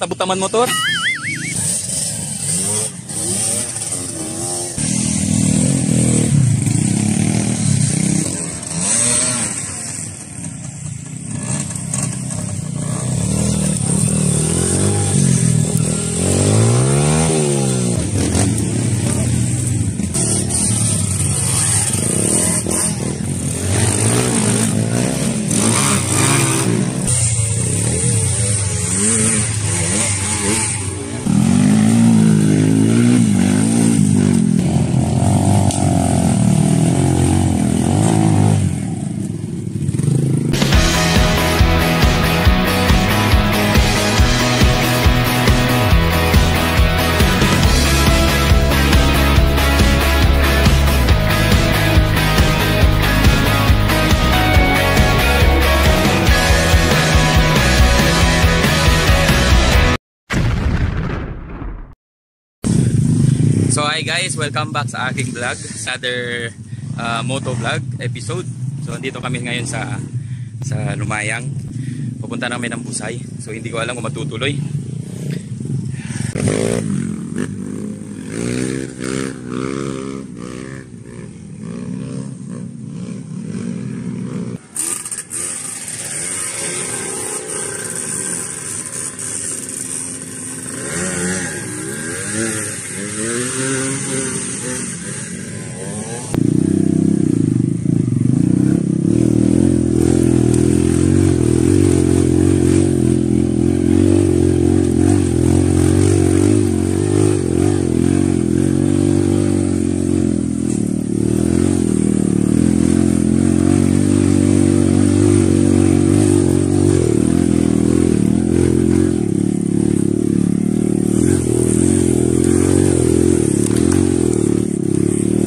kita taman motor? Hi guys, welcome back sa aking vlog, another uh, moto vlog episode. So andito kami ngayon sa sa Lumayang. Pupunta namin ng Busay. So hindi ko alam kung matutuloy.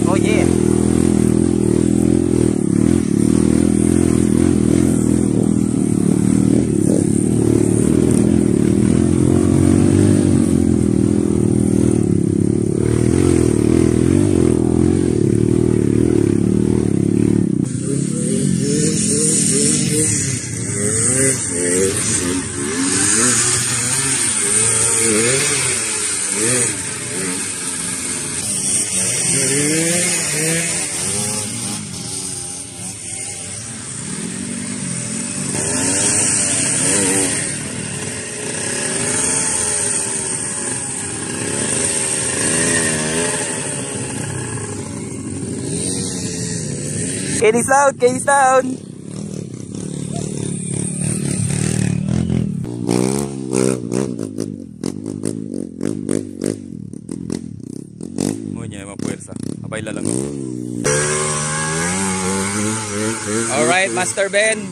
Oh yeah. Sound, Kenny Sound. Mo niya mapuwersa. Abay lang. All right, Master Ben.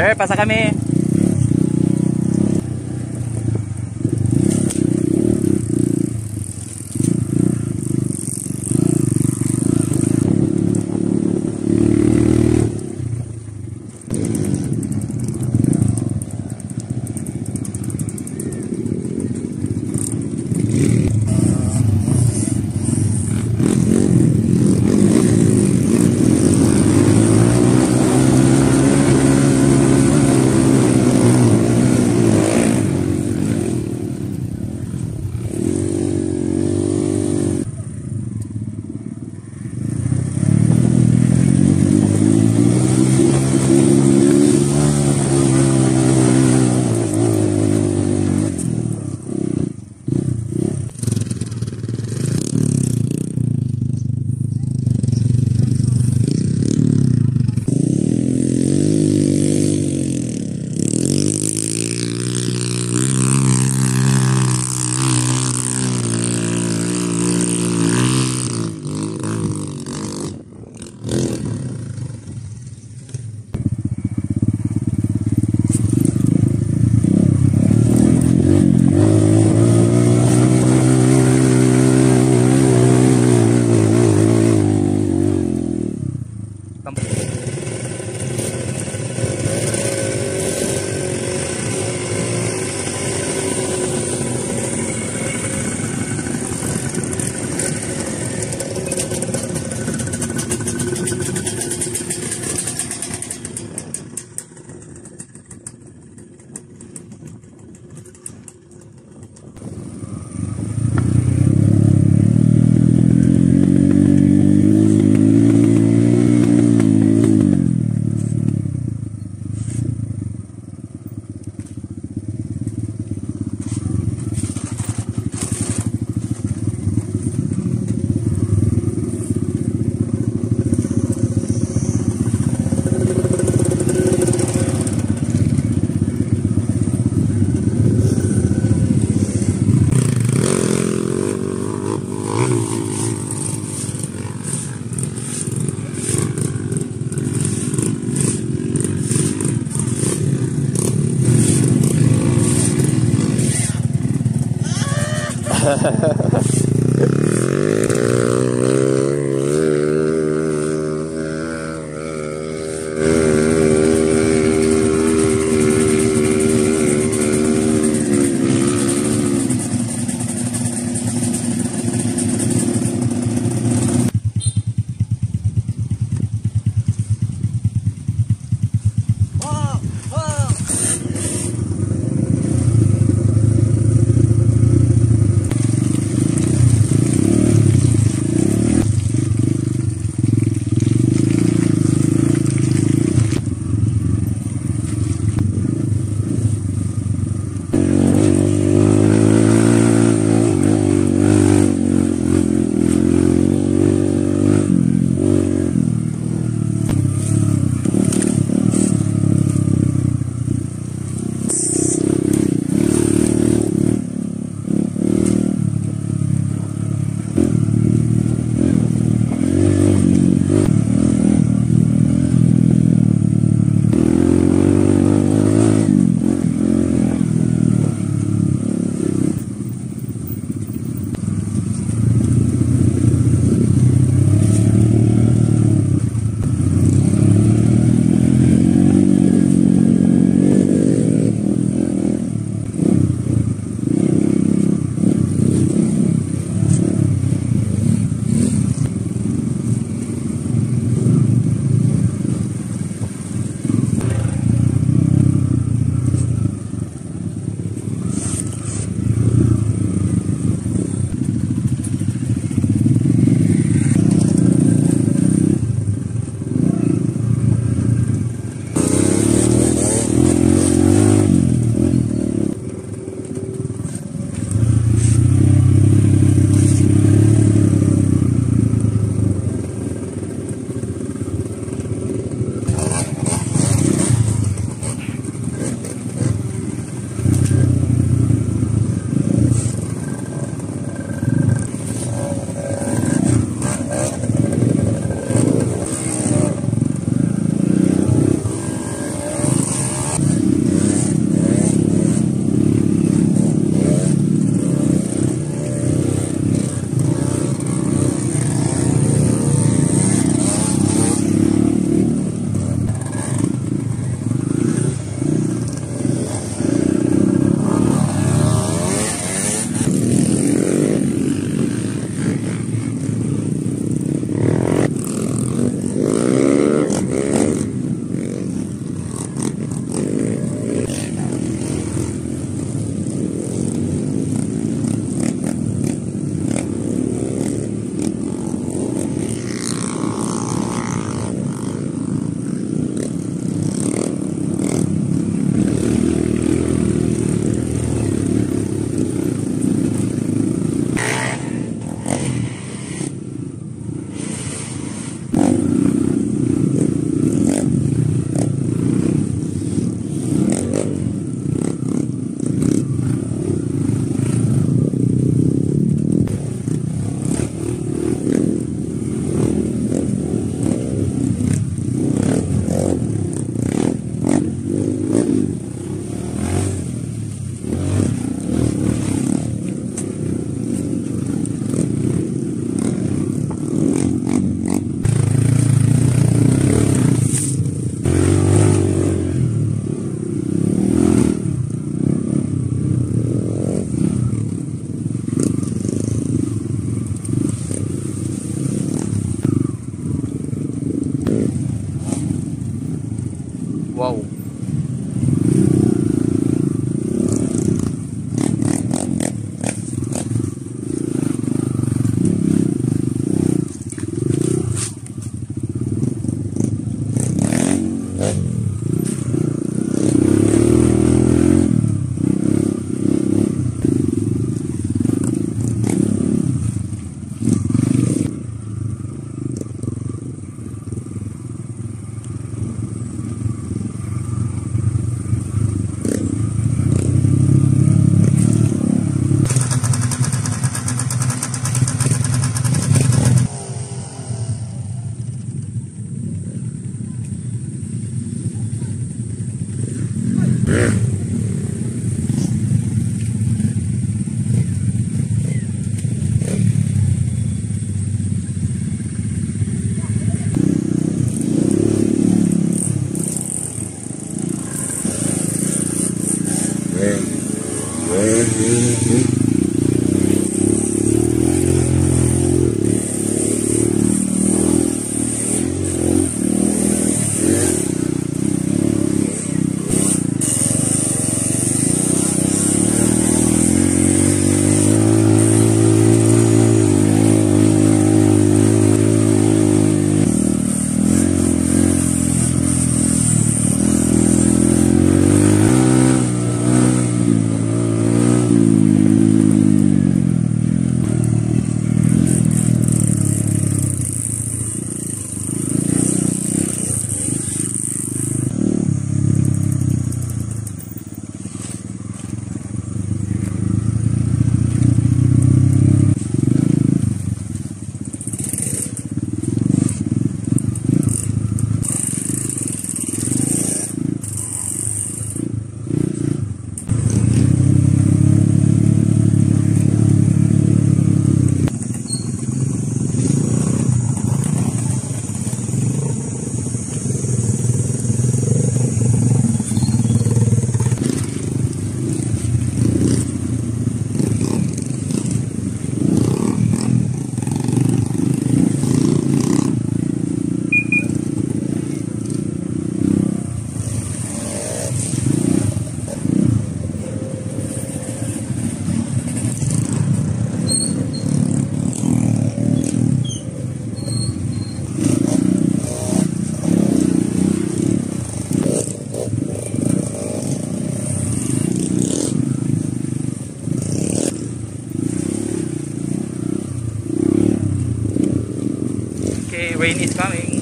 Sir, pasa kami. Rain is coming.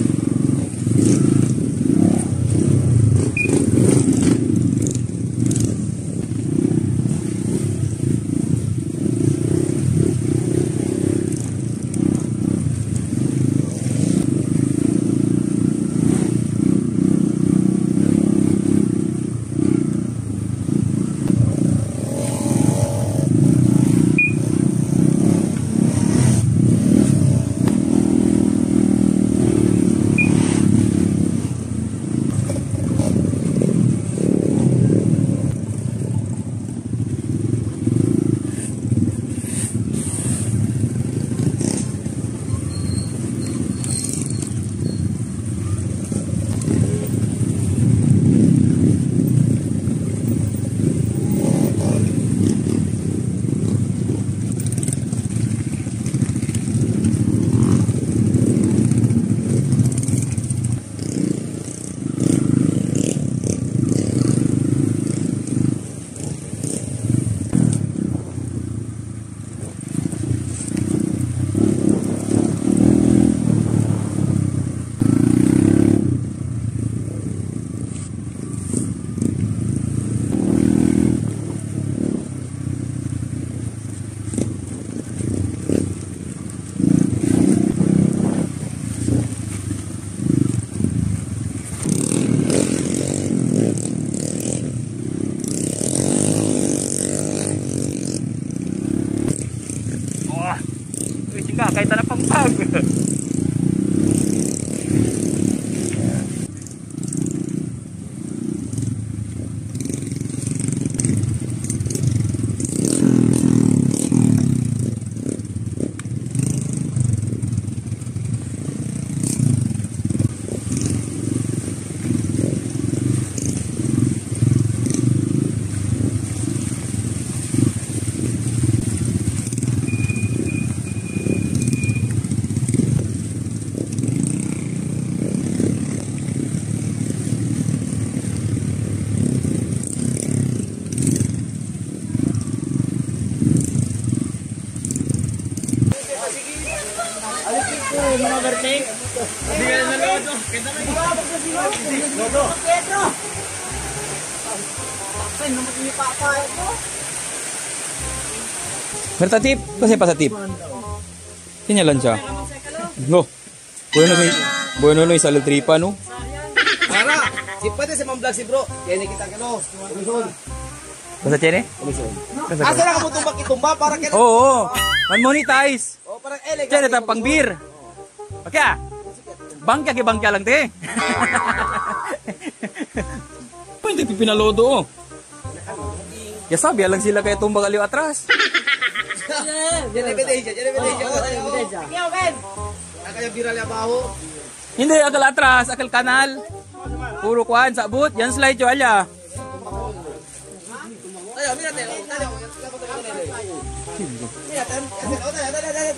Merta tip, kasi pa sa tip. Tinyalan siya. No. Bueno no, bueno no isa tripa no. Para, si pwede sa mga vlog si bro. Kaya kita. Komisyon. Basta chene? Komisyon. Basta Asa na ka mo tumbak itumba para kaya. Oo, oh, man monetize. Oh, para elegant. Chene ta pang beer. Bangka ke bangka lang te. Pwede pipinalodo oh. Ya sabi lang sila kaya tumbang aliw atras. Hindi, akal atras, akal kanal. Puro kuhan, sabut. Yan slide yo alya. Tayo, mira tayo. Tayo. Mira tayo. Tayo, tayo, tayo,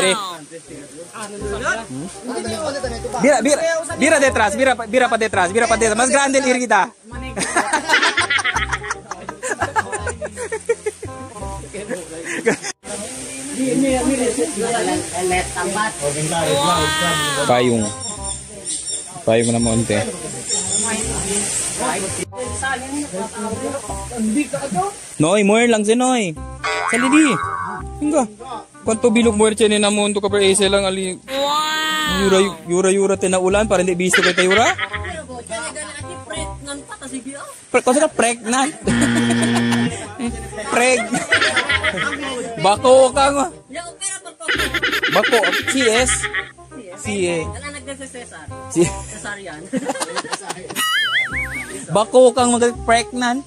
tayo, tayo. Ara, ara, ara, ara, ara. Enta? Ah, jutay na chance. Ay. Di pa sali padre. Bira, bira, bira detrás, bira, pa- bira pa detrás, bira pa detrás. Mas grande el kita. Payung. Payung na monte. Noy, muer lang si Noy. Salidi. Hingga. Kwanto bilog muer siya ni namon to kapar ese lang ali. Yura yura yura tinaulan para hindi bisto kay tayura. Pre, kasi ka pregnant. Preg. Bako ka nga. Bako. CS. CS. Si Bako kang mag pregnant.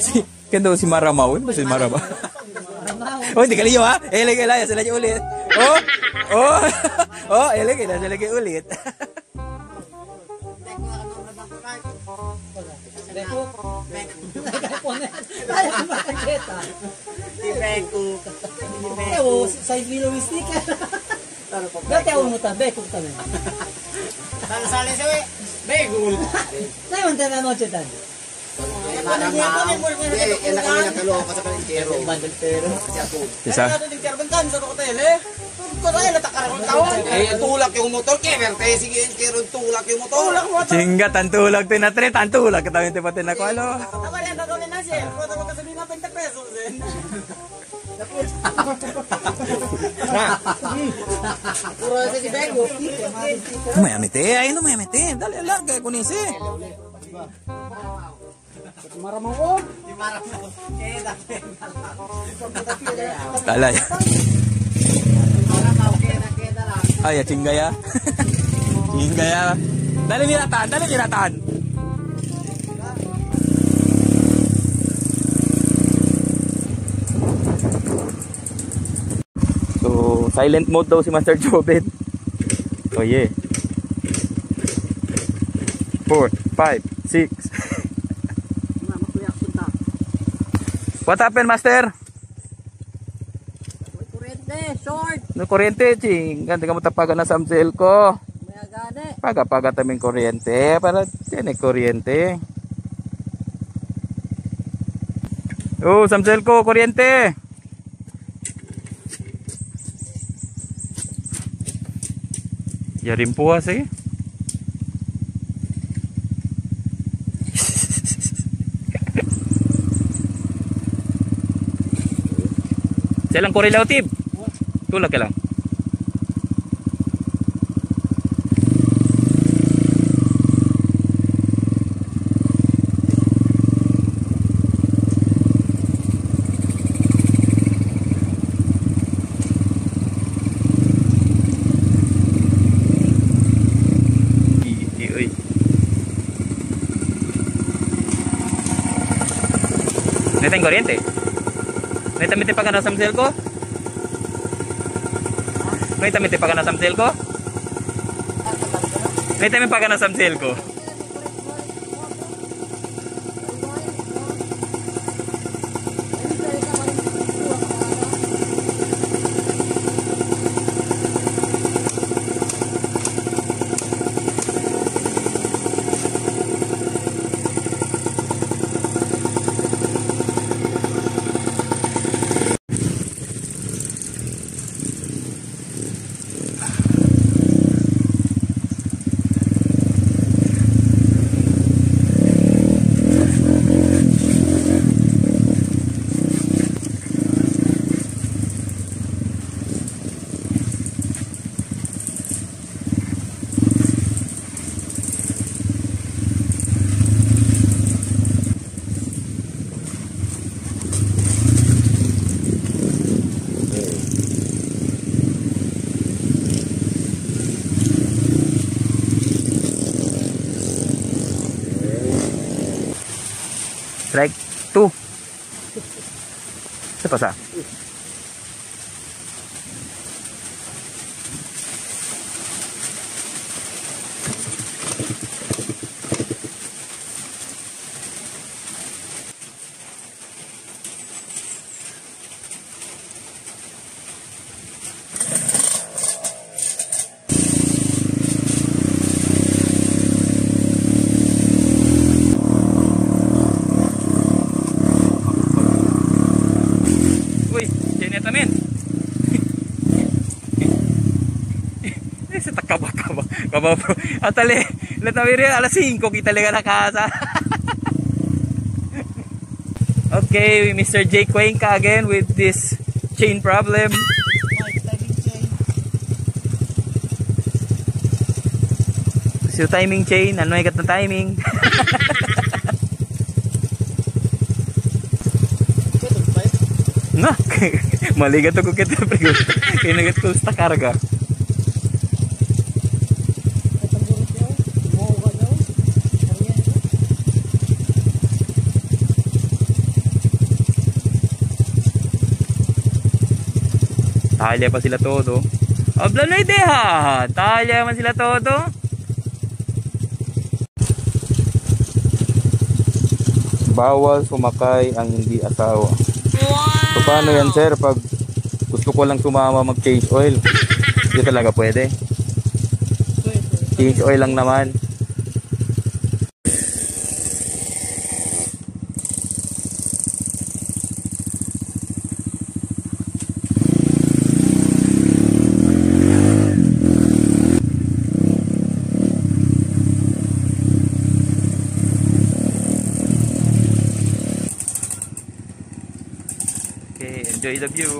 si kendo si Maramaw, ano ba si Maramaw? oh, hindi kaliyo ha. Ele kay laya sila niyo ulit. Oh. Oh. oh, ele kay na sila kay ulit. Ewo, size below stick. Dati ako mo tabi, kung tabi. Sali siya, we. Begul. Tayo man tayo mo chetan. Maramang. Eh, enak kami na kalo kasi kalintero. Bandel pero. Isa. Eh, tulak yung motor. Kaya verte, sige, kero tulak yung motor. Tulak mo. Chinga tantulag tin na tre tantulag katawa tin pati na ko alo. Ako yan, gagawin na siya. Kung ako kasabihin na 20 pesos, eh. Puro sa si Bego. May amete, ay no may amete. Dali larga Marah ya. mau ah, ya. Oh ya, cingga ya. cingga ya. Dali dirataan, dali dirataan. So, silent mode daw si Master Jobin. Oh yeah. 4, 5, 6, What happened, Master? Kurente, short. No kuryente, ching. Ganda ka mo tapagan na samsel ko. May agane. Paga-paga taming kuryente para tiene kuryente. Oh, samsel ko, kuryente. Yarin puas eh. Silang kurilaw tib. Tulak ka lang. Ii, uy. Neta yung kuryente. Neta miti pa ka na samsel ko? Neta miti pa ka na samsel ko? Neta miti pa ka na samsel ko? Strike 2. Isa pa sa? Bro. Atale, latawiri alas 5 kita talaga na casa. okay, Mr. Jake Cuenca again with this chain problem. So timing chain, ano ikat na timing? Nga, maligat ako kita pregunta. Kaya nagat ko sa karga. Talya pa sila todo. Abla na ideha. Talya man sila todo. Bawal sumakay ang hindi asawa. So paano yan sir pag gusto ko lang sumama mag change oil? Hindi talaga pwede. Change oil lang naman. Okay, enjoy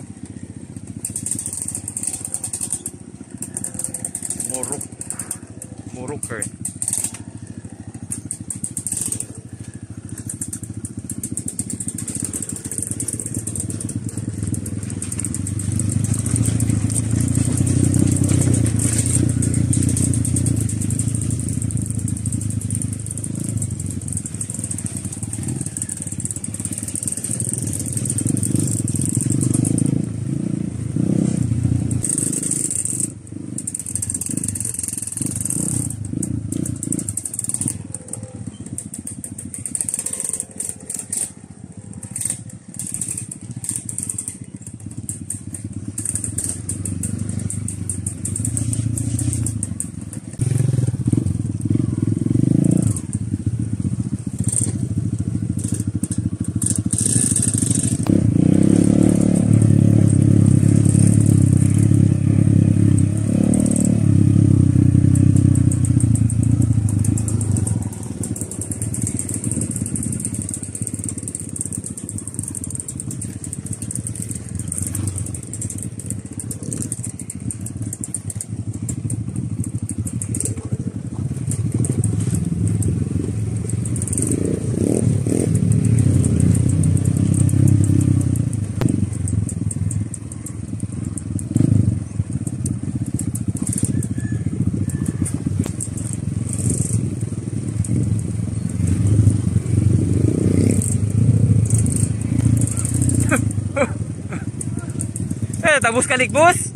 tabus ka ligbus?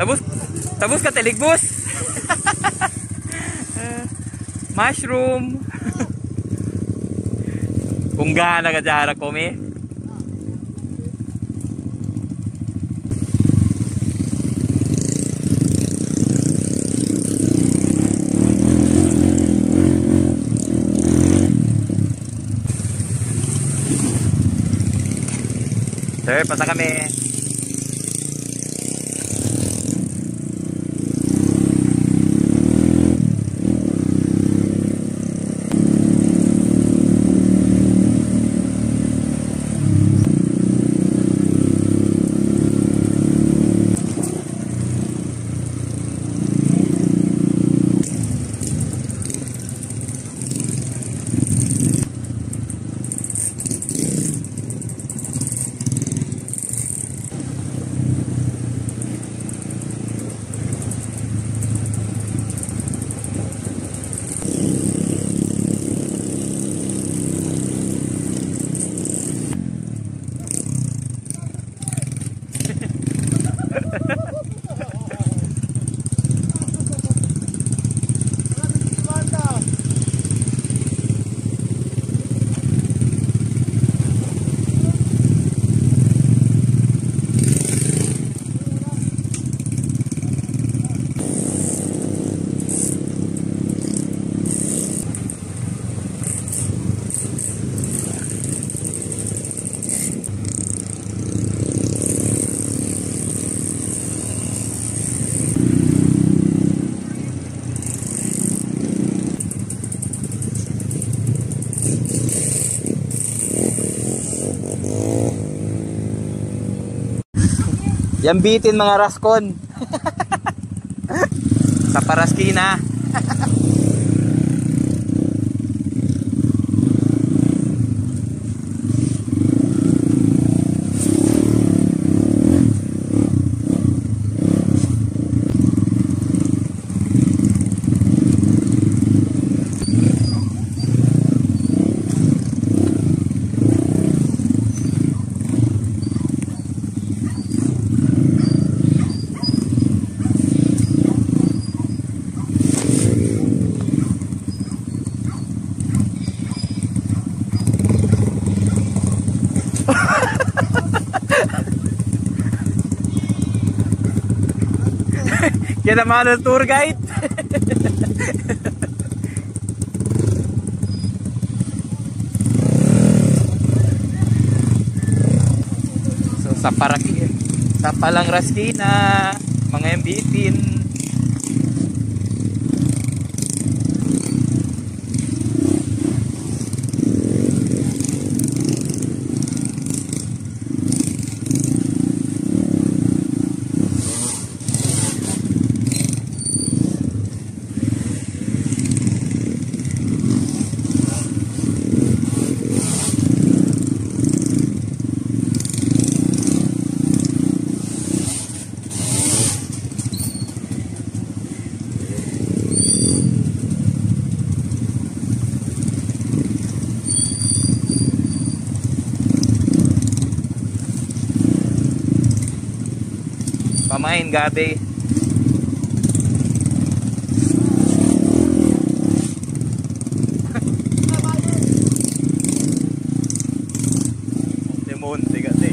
Tabus, tabus ka teligbus? Eh, Mushroom. Kung gana ka dyan ako, me. Sir, pasa kami. Yan bitin mga raskon. Sa Paraskina. Yan ang mahal tour guide. so, sa paraki, sa palang raskina, mga MB-18. Gabi Demonte kasi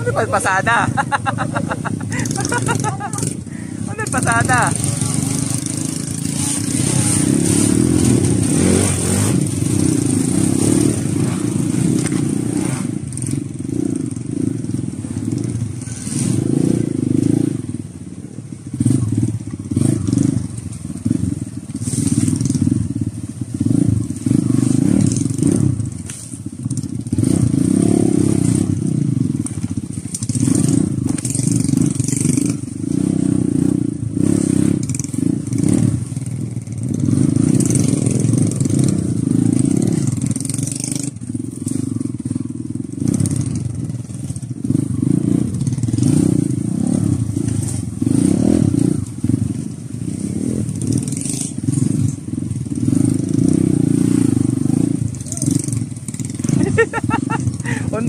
Ano ba pasada? ano pasada?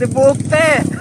The book te.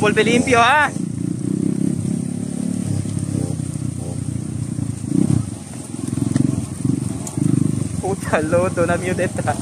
Eriket ka mo bulbe limpyo ha. Puta lodo na mutetas.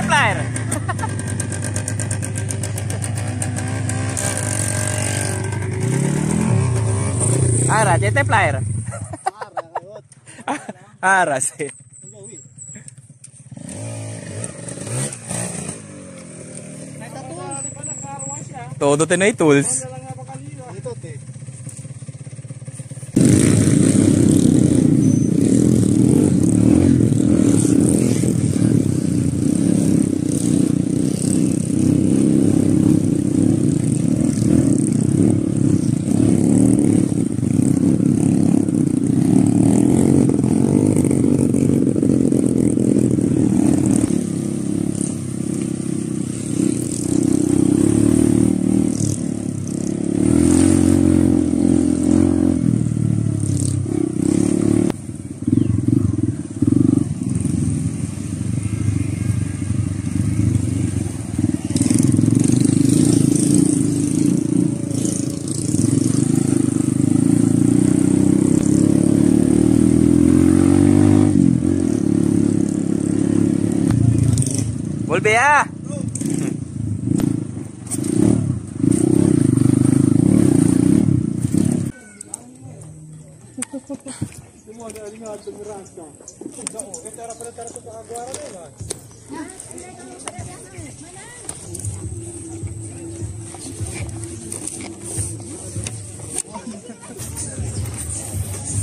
Flyer. Ara, flyer. Ara, sí. Todo tinay tools. Simona, alinhado, me rasca. Esse era para estar agora, né,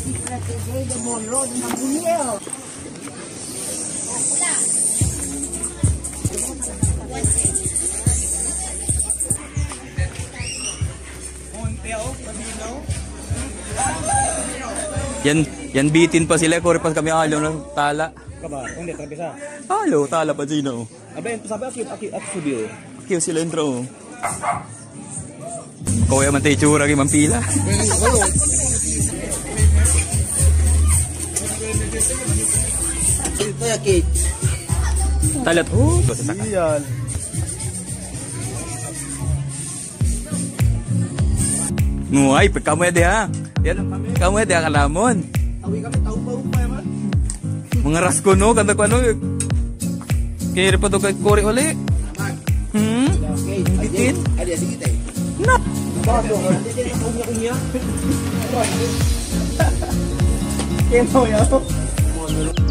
Strategia de Monroe, de Mamunio. Montel, Camino. Yan, yan bitin pa sila. Kore pa kami alo ng tala. Kaba, hindi, trapisa. Alo, tala pa sino. Abe, sabi ako, ako, ako subiyo. Kiyo sila intro. Kuya man tayo tsura kay Mampila. Ito ya, Kate. Talat. Oh, sa saka. Iyan. Nguay, pag kamu de ha. Yan, kamu de kalamon. Awi kami, tao pa pa yaman. Mga rasko no, kanta ko ano. Kaya pa to kay Kore uli. Hmm? Bitin? Adi, sige tayo. Nap. Bago, hindi din